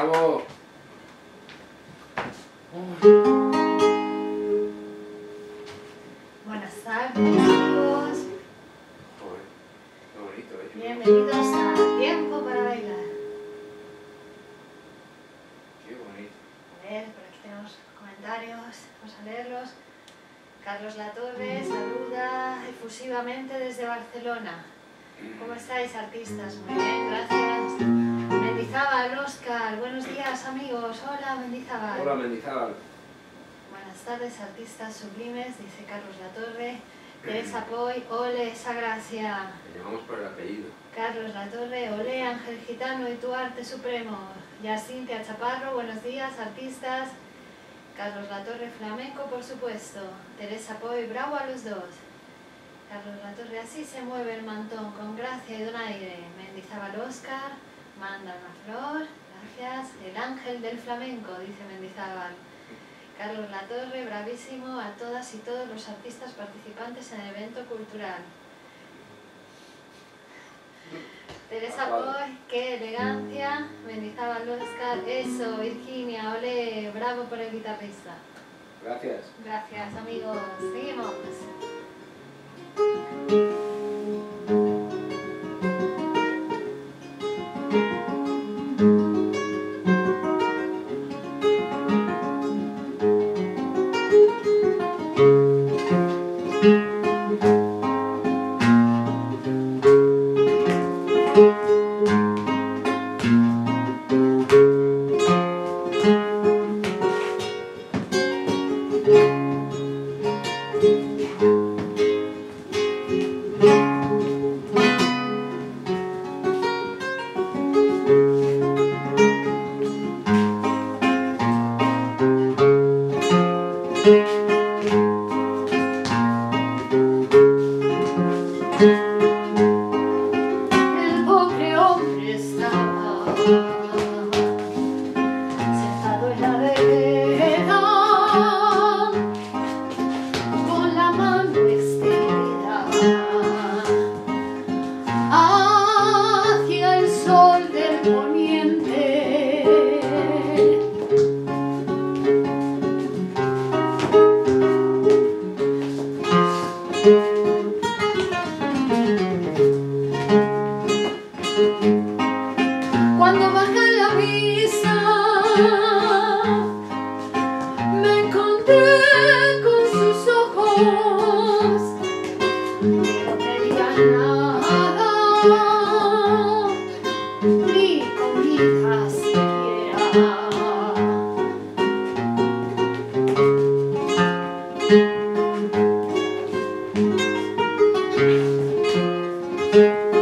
Bravo. Buenas Mendizábal. Buenas tardes, artistas sublimes, dice Carlos Latorre. Teresa Poy, ole, esa gracia. Le llamamos por el apellido. Carlos Latorre, ole, Ángel Gitano y tu arte supremo. Yacintia Chaparro, buenos días, artistas. Carlos Latorre, flamenco, por supuesto. Teresa Poy, bravo a los dos. Carlos Latorre, así se mueve el mantón, con gracia y donaire. Mendizábal Oscar, manda una flor, gracias. El ángel del flamenco, dice Mendizábal. Carlos Latorre, bravísimo a todas y todos los artistas participantes en el evento cultural. Teresa. Poy, qué elegancia. Mendizábal Oscar, eso, Virginia, ole, bravo por el guitarrista. Gracias. Gracias, amigos. Seguimos. you.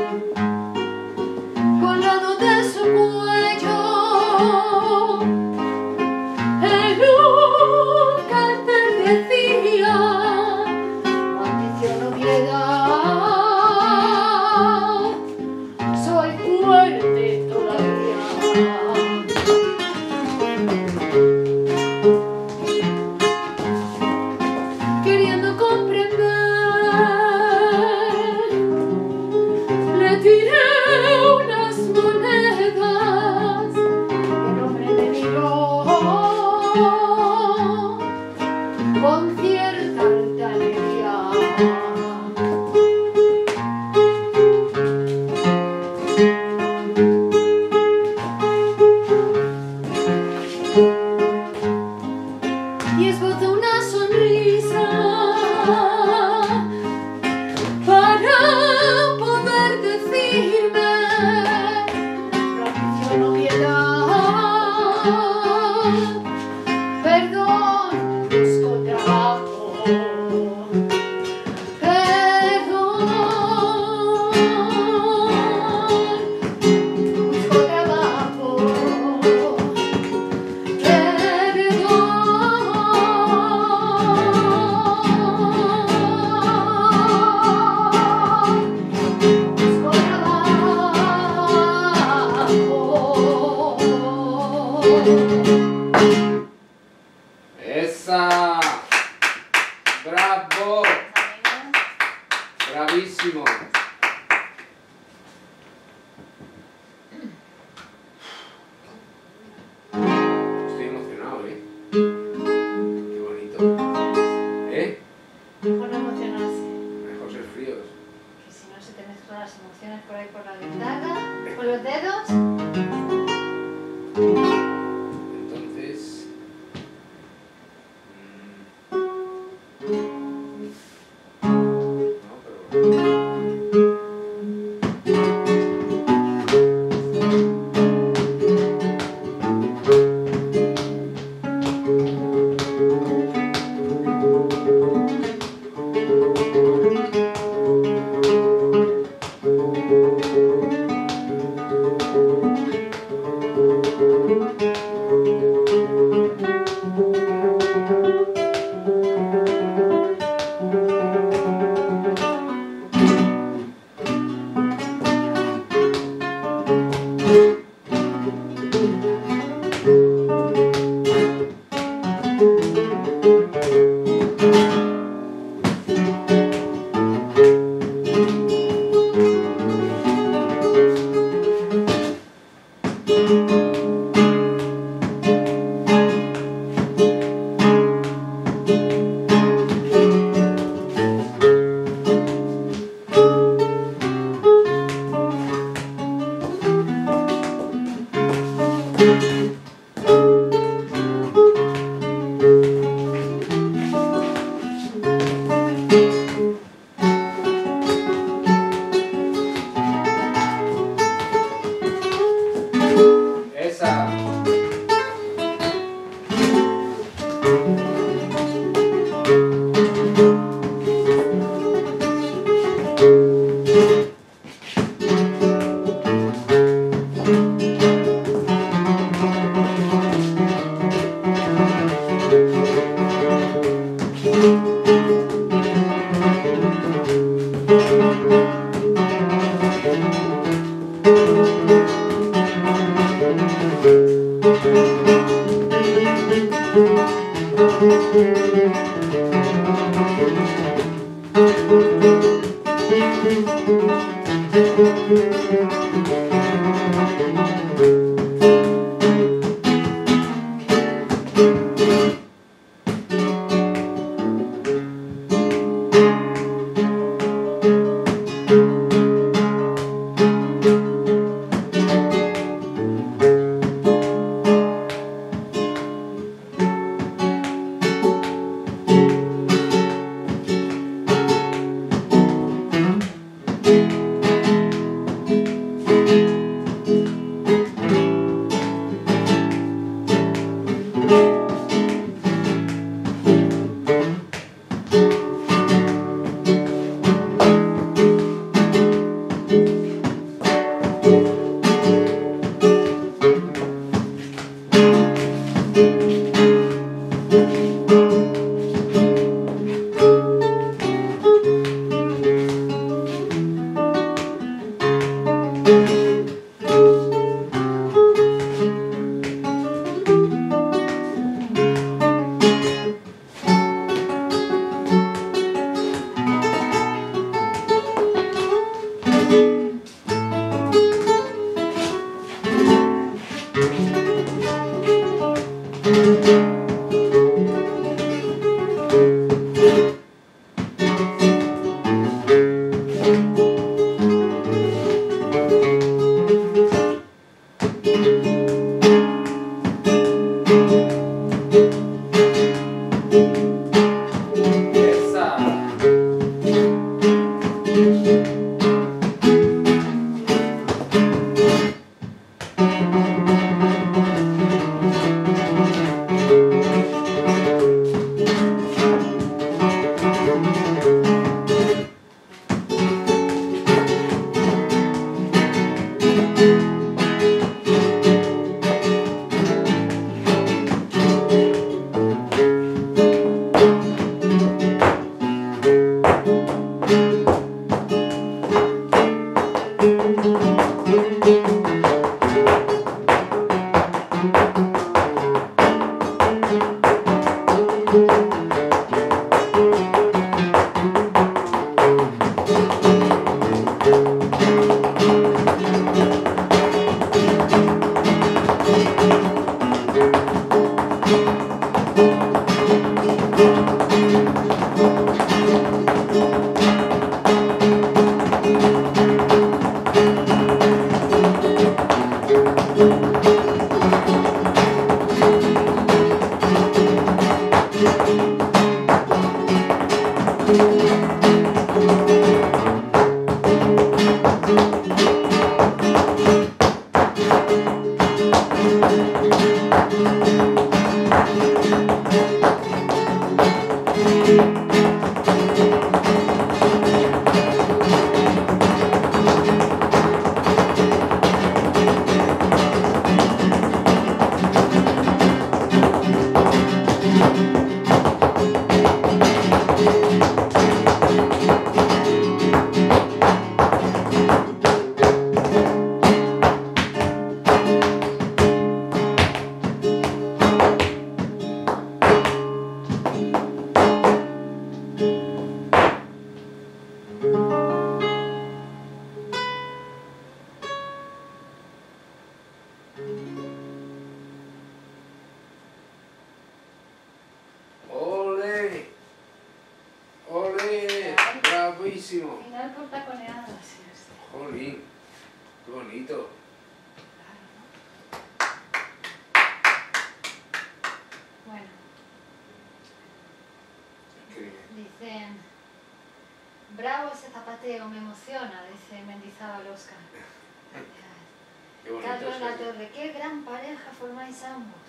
Ambos.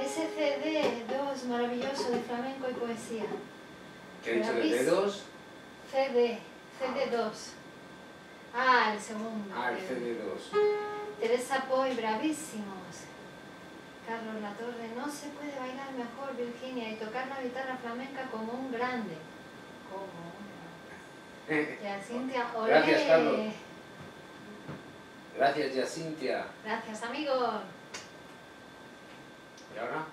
Ese CD 2 maravilloso de flamenco y poesía. ¿Qué ha dicho de Bravísimo. dedos? CD, CD2. Ah, el segundo. Ah, el que- CD2. Teresa Poy, bravísimos. Carlos Latorre, no se puede bailar mejor, Virginia, y tocar la guitarra flamenca como un grande. Como un grande. Ya, Cintia, olé. Gracias, Carlos. Gracias, Yacintia. Gracias, amigo. 聊啥？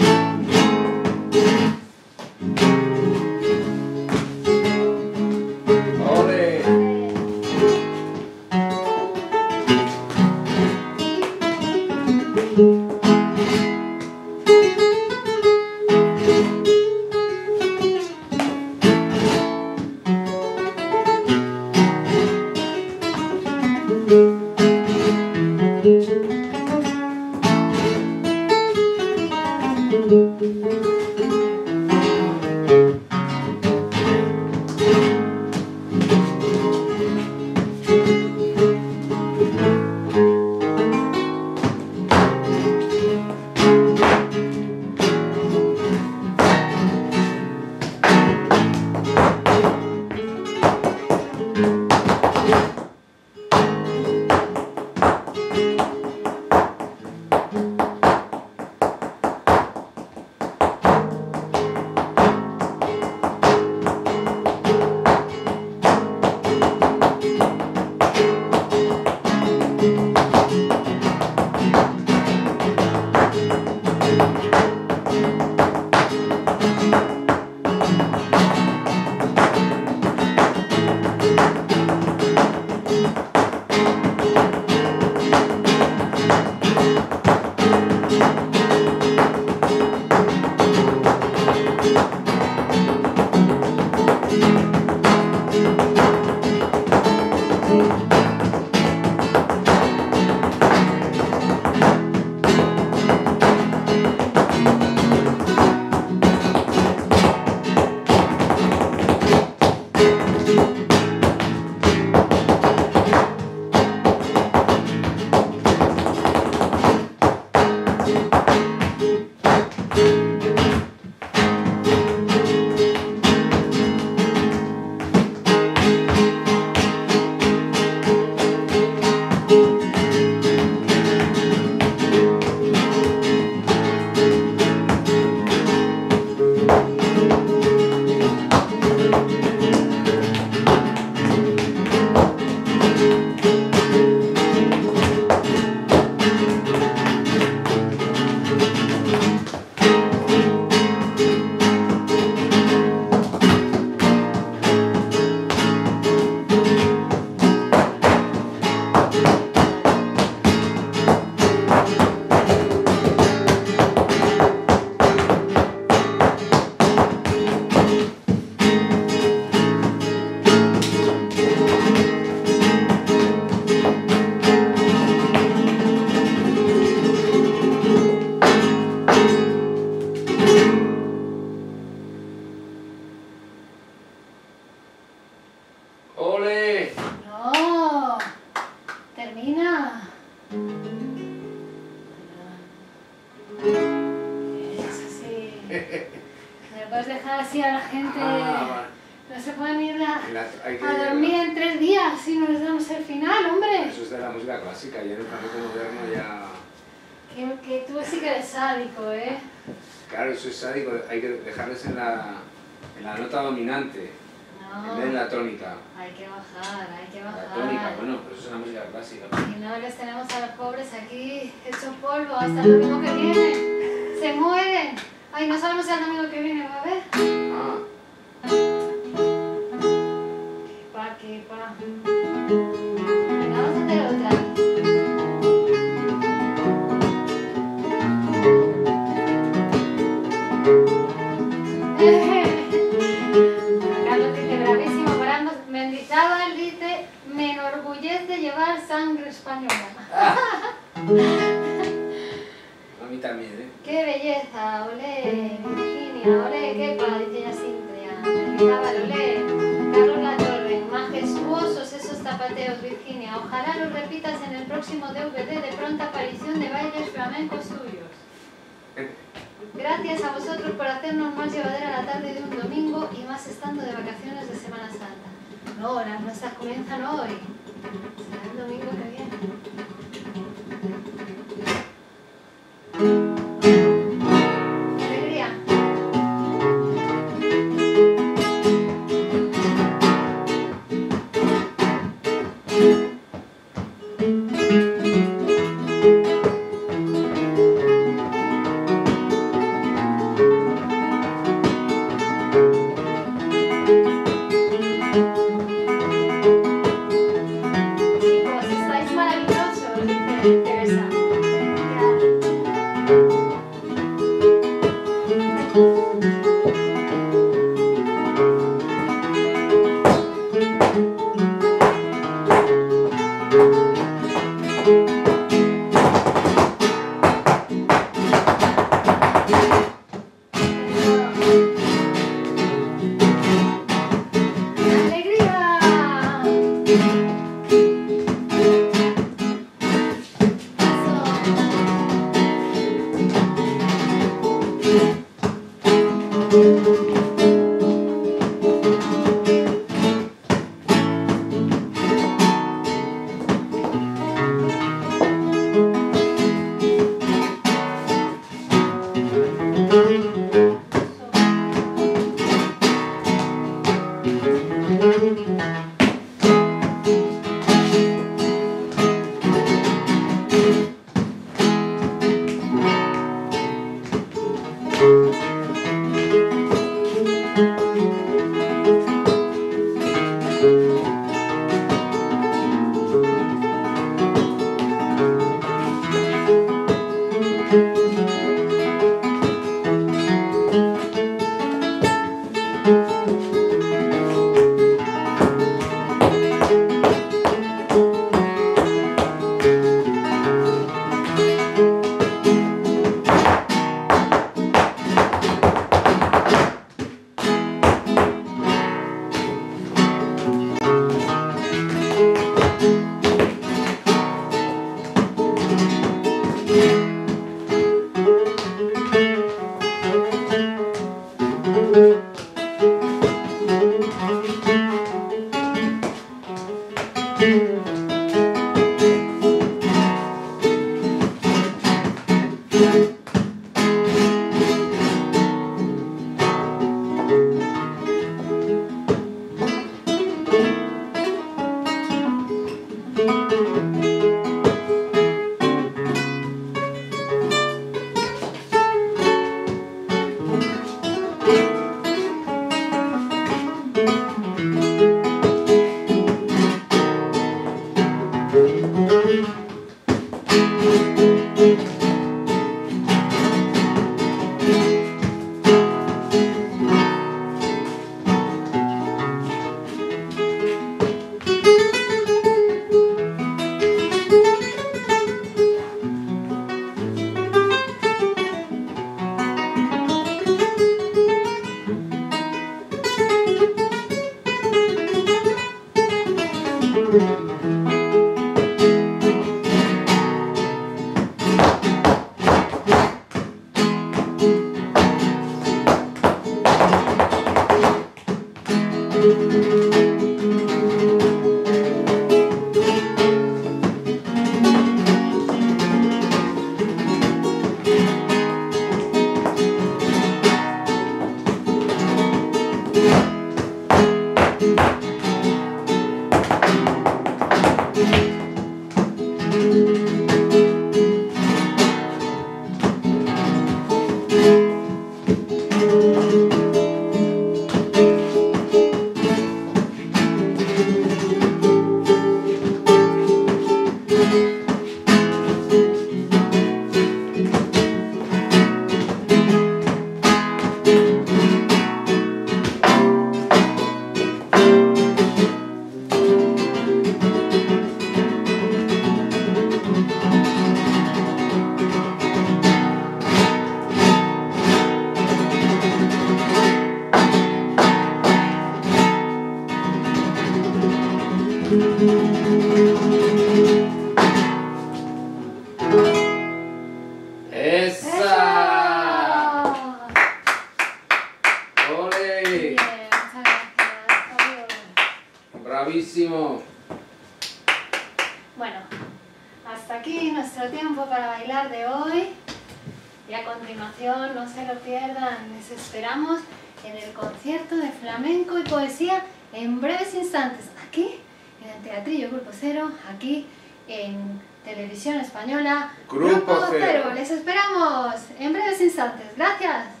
En breves instantes, aquí en el Teatrillo Grupo Cero, aquí en Televisión Española Grupo Cero. Les esperamos en breves instantes. Gracias.